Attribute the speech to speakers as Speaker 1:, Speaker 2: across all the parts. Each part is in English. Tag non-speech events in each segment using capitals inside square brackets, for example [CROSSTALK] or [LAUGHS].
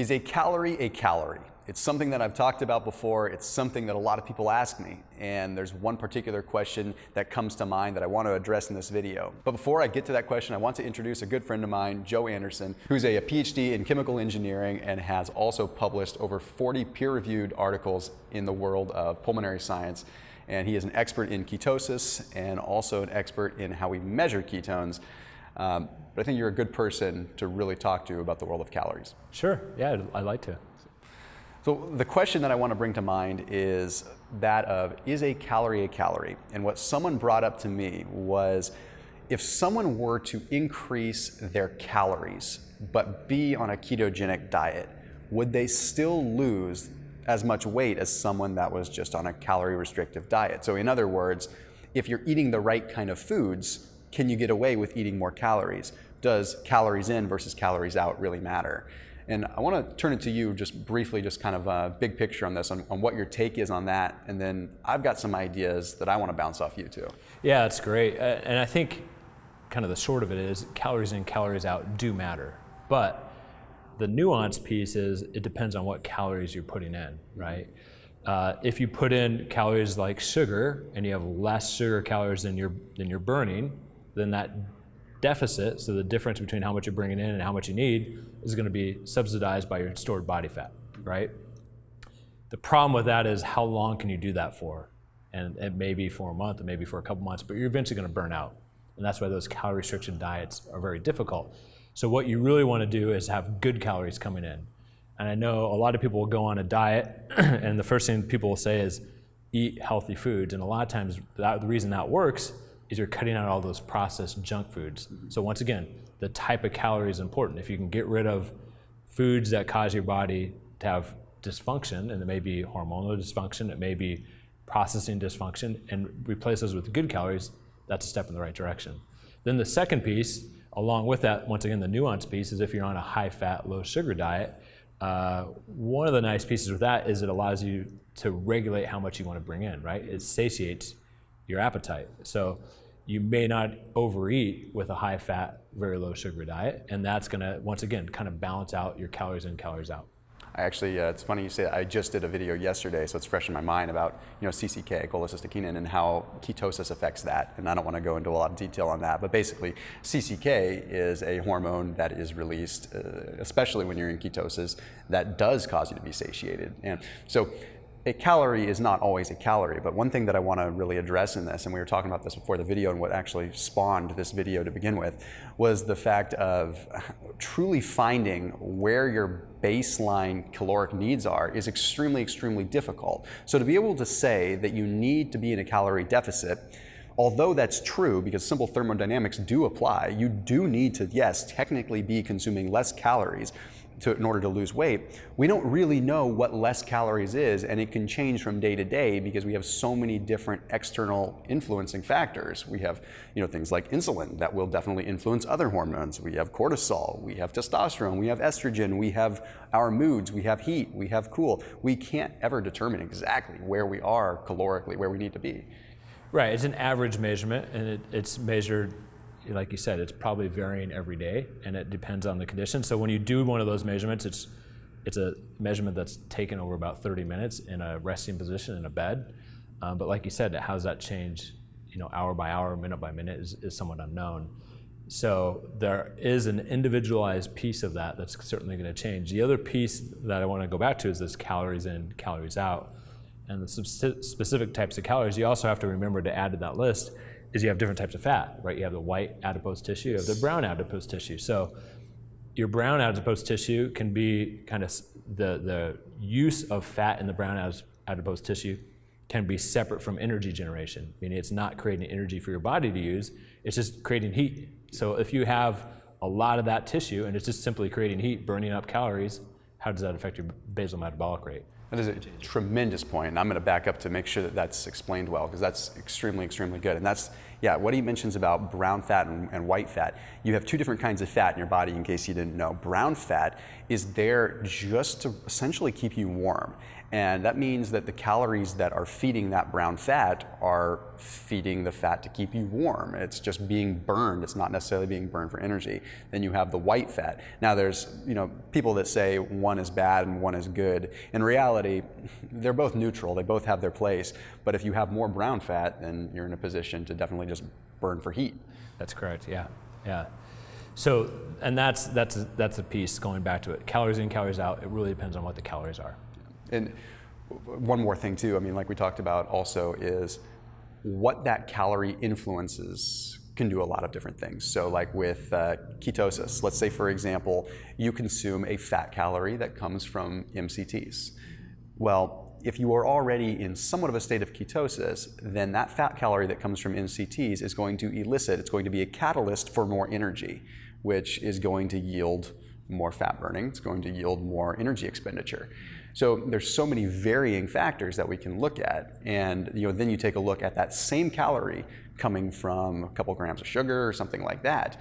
Speaker 1: Is a calorie a calorie? It's something that I've talked about before. It's something that a lot of people ask me. And there's one particular question that comes to mind that I want to address in this video. But before I get to that question, I want to introduce a good friend of mine, Joe Anderson, who's a, PhD in chemical engineering and has also published over 40 peer reviewed articles in the world of pulmonary science. And he is an expert in ketosis and also an expert in how we measure ketones. Um, but I think you're a good person to really talk to about the world of calories.
Speaker 2: Sure, yeah, I'd like to.
Speaker 1: So the question that I want to bring to mind is that of, is a calorie a calorie? And what someone brought up to me was, if someone were to increase their calories, but be on a ketogenic diet, would they still lose as much weight as someone that was just on a calorie restrictive diet? So in other words, if you're eating the right kind of foods, can you get away with eating more calories? Does calories in versus calories out really matter? And I want to turn it to you just briefly, just kind of a big picture on this, on, on, what your take is on that. And then I've got some ideas that I want to bounce off you too.
Speaker 2: Yeah, that's great. Uh, and I think kind of the short of it is calories in, calories out do matter. But the nuance piece is it depends on what calories you're putting in, right? Uh, if you put in calories like sugar and you have less sugar calories than you're, than you're burning, then that deficit, so the difference between how much you're bringing in and how much you need, is going to be subsidized by your stored body fat, right? The problem with that is how long can you do that for? And it may be for a month, it may be for a couple months, but you're eventually going to burn out. And that's why those calorie restriction diets are very difficult. So what you really want to do is have good calories coming in. And I know a lot of people will go on a diet, [CLEARS THROAT] and the first thing people will say is eat healthy foods. And a lot of times, that, the reason that works is you're cutting out all those processed junk foods. So once again, the type of calorie is important. If you can get rid of foods that cause your body to have dysfunction, and it may be hormonal dysfunction, it may be processing dysfunction, and replace those with good calories, that's a step in the right direction. Then the second piece, along with that, once again, the nuance piece is if you're on a high fat, low sugar diet, uh, one of the nice pieces with that is it allows you to regulate how much you want to bring in, right? It satiates your appetite. So you may not overeat with a high fat, very low sugar diet, and that's going to, once again, kind of balance out your calories in, calories out.
Speaker 1: I actually, uh, it's funny you say that. I just did a video yesterday, so it's fresh in my mind about you know CCK, cholecystokinin, and how ketosis affects that. And I don't want to go into a lot of detail on that, but basically, CCK is a hormone that is released, uh, especially when you're in ketosis, that does cause you to be satiated. And so a calorie is not always a calorie, but one thing that I want to really address in this, and we were talking about this before the video and what actually spawned this video to begin with, was the fact of truly finding where your baseline caloric needs are is extremely, extremely difficult. So to be able to say that you need to be in a calorie deficit, although that's true because simple thermodynamics do apply, you do need to, yes, technically be consuming less calories, to, in order to lose weight, we don't really know what less calories is, and it can change from day to day because we have so many different external influencing factors. We have, you know, things like insulin that will definitely influence other hormones. We have cortisol, we have testosterone, we have estrogen, we have our moods, we have heat, we have cool. We can't ever determine exactly where we are calorically, where we need to be.
Speaker 2: Right, it's an average measurement, and it, it's measured like you said, it's probably varying every day, and it depends on the condition. So when you do one of those measurements, it's it's a measurement that's taken over about 30 minutes in a resting position in a bed. Um, but like you said, how does that change? You know, hour by hour, minute by minute is, is somewhat unknown. So there is an individualized piece of that that's certainly going to change. The other piece that I want to go back to is this calories in, calories out, and the specific types of calories. You also have to remember to add to that list is you have different types of fat, right? You have the white adipose tissue, you have the brown adipose tissue. So your brown adipose tissue can be kind of the, the use of fat in the brown adipose tissue can be separate from energy generation, meaning it's not creating energy for your body to use, it's just creating heat. So if you have a lot of that tissue and it's just simply creating heat, burning up calories, how does that affect your basal metabolic rate?
Speaker 1: That is a tremendous point, and I'm going to back up to make sure that that's explained well because that's extremely, extremely good. And that's, yeah, what he mentions about brown fat and, and, white fat. You have two different kinds of fat in your body, in case you didn't know. Brown fat is there just to essentially keep you warm. And that means that the calories that are feeding that brown fat are feeding the fat to keep you warm. It's just being burned. It's not necessarily being burned for energy. Then you have the white fat. Now there's, you know, people that say one is bad and one is good. In reality, [LAUGHS] they're both neutral. They both have their place. But if you have more brown fat, then you're in a position to definitely just burn for heat.
Speaker 2: That's correct. Yeah. Yeah. So, and that's that's that's a piece going back to it. Calories in, calories out. It really depends on what the calories are.
Speaker 1: And one more thing too, I mean, like we talked about also is what that calorie influences can do a lot of different things. So like with uh, ketosis, let's say for example, you consume a fat calorie that comes from MCTs. Well, if you are already in somewhat of a state of ketosis, then that fat calorie that comes from MCTs is going to elicit, it's going to be a catalyst for more energy, which is going to yield more fat burning, it's going to yield more energy expenditure. So there's so many varying factors that we can look at, and you know, then you take a look at that same calorie coming from a couple grams of sugar or something like that.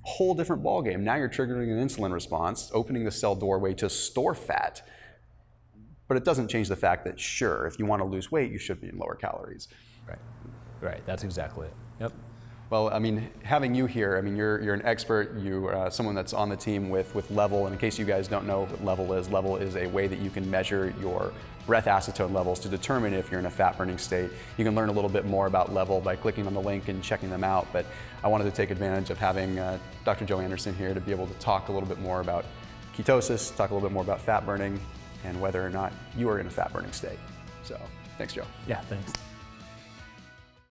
Speaker 1: Whole different ballgame. Now you're triggering an insulin response, opening the cell doorway to store fat. But it doesn't change the fact that sure, if you want to lose weight, you should be in lower calories.
Speaker 2: Right. Right. That's exactly it. Yep.
Speaker 1: Well, I mean, having you here, I mean, you're, you're an expert, you're uh, someone that's on the team with, with LEVL, and in case you guys don't know what LEVL is, LEVL is a way that you can measure your breath acetone levels to determine if you're in a fat burning state. You can learn a little bit more about LEVL by clicking on the link and checking them out, but I wanted to take advantage of having uh, Dr. Joe Anderson here to be able to talk a little bit more about ketosis, talk a little bit more about fat burning, and whether or not you are in a fat burning state. So, thanks, Joe.
Speaker 2: Yeah, thanks.